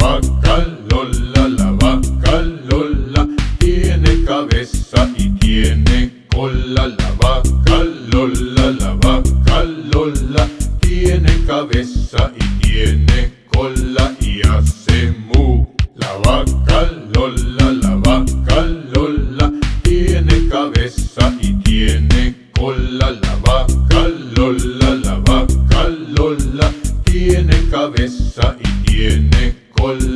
vaca Lola, la vaca Lola, tiene cabeza y tiene cola. La vaca Lola, la vaca Lola, tiene cabeza y tiene cola y hace mu. La vaca Lola, la vaca Lola, tiene cabeza y tiene cola. La vaca Lola, la vaca Lola, tiene cabeza y Fútbol.